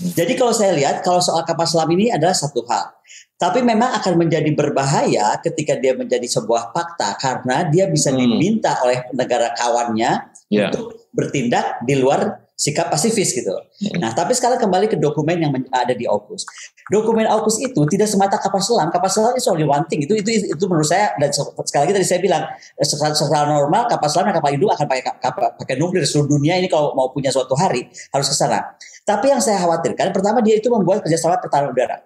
Jadi kalau saya lihat kalau soal kapal selam ini adalah satu hal. Tapi memang akan menjadi berbahaya ketika dia menjadi sebuah fakta karena dia bisa Hmm. diminta oleh negara kawannya Ya. untuk bertindak di luar sikap pasifis gitu. Hmm. Nah, tapi sekarang kembali ke dokumen yang ada di AUKUS. Dokumen AUKUS itu tidak semata kapal selam. Kapal selam itu only one thing. Itu itu itu menurut saya dan se- sekali lagi tadi saya bilang eh, secara, secara normal kapal selam dan kapal induk akan pakai kapal, pakai nuklir seluruh dunia ini kalau mau punya suatu hari harus ke sana. Tapi yang saya khawatirkan pertama dia itu membuat kerjasama pertahanan udara.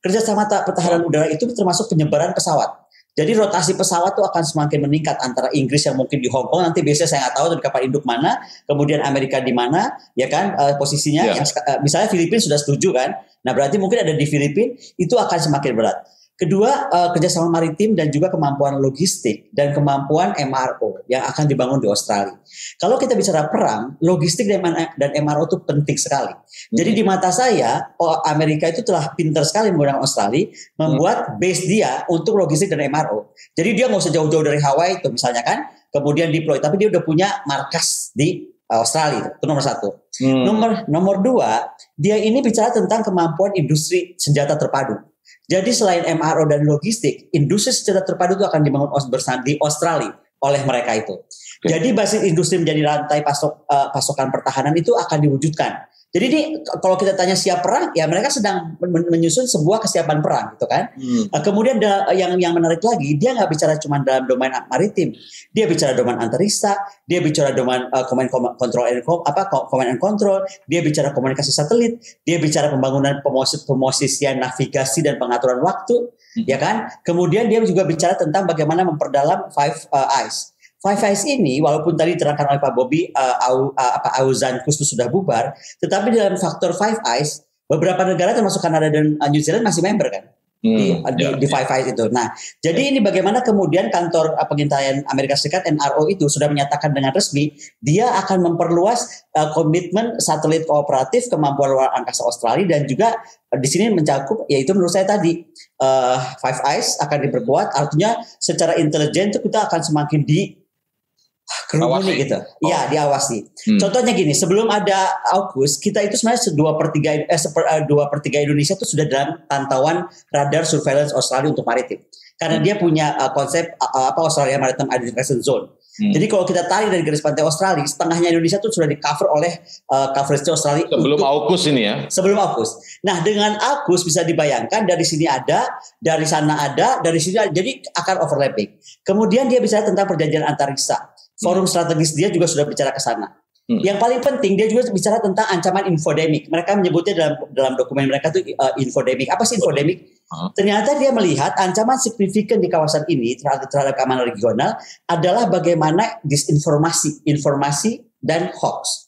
Kerjasama ta- pertahanan udara itu termasuk penyebaran pesawat. Jadi rotasi pesawat itu akan semakin meningkat antara Inggris yang mungkin di Hong Kong nanti biasanya saya nggak tahu di kapal induk mana, kemudian Amerika di mana, ya kan eh, posisinya. Ya. Yang eh, misalnya Filipina sudah setuju kan, nah berarti mungkin ada di Filipina itu akan semakin berat. Kedua eh, kerjasama maritim dan juga kemampuan logistik dan kemampuan MRO yang akan dibangun di Australia. Kalau kita bicara perang, logistik dan, dan MRO itu penting sekali. Jadi di mata saya, oh, Amerika itu telah pintar sekali menggunakan Australia, membuat base dia untuk logistik dan MRO. Jadi dia nggak usah jauh-jauh dari Hawaii itu misalnya kan, kemudian deploy, tapi dia udah punya markas di uh, Australia itu nomor satu. Hmm. Nomor nomor dua, dia ini bicara tentang kemampuan industri senjata terpadu. Jadi selain MRO dan logistik, industri senjata terpadu itu akan dibangun bersama di Australia oleh mereka itu. Jadi basis industri menjadi rantai pasok eh, pasokan pertahanan itu akan diwujudkan. Jadi ini kalau kita tanya siap perang, ya mereka sedang men- men- menyusun sebuah kesiapan perang, gitu kan? Hmm. Uh, Kemudian da- yang yang menarik lagi, dia nggak bicara cuma dalam domain maritim, dia bicara domain antariksa, dia bicara domain uh, command com- control and apa co- command and control, dia bicara komunikasi satelit, dia bicara pembangunan pemosi- pemosisian navigasi dan pengaturan waktu, Hmm. ya kan? Kemudian dia juga bicara tentang bagaimana memperdalam Five uh, Eyes. Five Eyes ini walaupun tadi diterangkan oleh Pak Bobi uh, au, uh, apa Auzan Kus itu sudah bubar, tetapi dalam faktor Five Eyes beberapa negara termasuk Kanada dan uh, New Zealand masih member kan? di, Hmm. di, Ya. di Five Eyes itu. Nah, jadi ini bagaimana kemudian kantor pengintaian Amerika Serikat NRO itu sudah menyatakan dengan resmi dia akan memperluas uh, komitmen satelit kooperatif kemampuan luar angkasa Australia dan juga uh, di sini mencakup yaitu menurut saya tadi uh, Five Eyes akan diperkuat artinya secara intelijen itu kita akan semakin di kerumuni gitu. Iya, diawasi. Hmm. Contohnya gini, sebelum ada AUKUS, kita itu sebenarnya dua per tiga, eh, seper, eh, dua per tiga Indonesia itu sudah dalam pantauan radar surveillance Australia untuk maritim. Karena Hmm. dia punya eh, konsep eh, apa Australia Maritime Identification Zone. Hmm. Jadi kalau kita tarik dari garis pantai Australia, setengahnya Indonesia itu sudah di cover oleh eh, coverage Australia Sebelum untuk- AUKUS ini ya. sebelum AUKUS. Nah, dengan AUKUS bisa dibayangkan dari sini ada, dari sana ada, dari sini ada. Jadi akan overlapping. Kemudian dia bicara tentang perjanjian antariksa. Forum strategis dia juga sudah bicara ke sana. Hmm. Yang paling penting dia juga bicara tentang ancaman infodemik. Mereka menyebutnya dalam dalam dokumen mereka itu uh, infodemik. Apa sih infodemik? Hah? Ternyata dia melihat ancaman signifikan di kawasan ini terhadap, terhadap keamanan regional adalah bagaimana disinformasi, informasi dan hoax.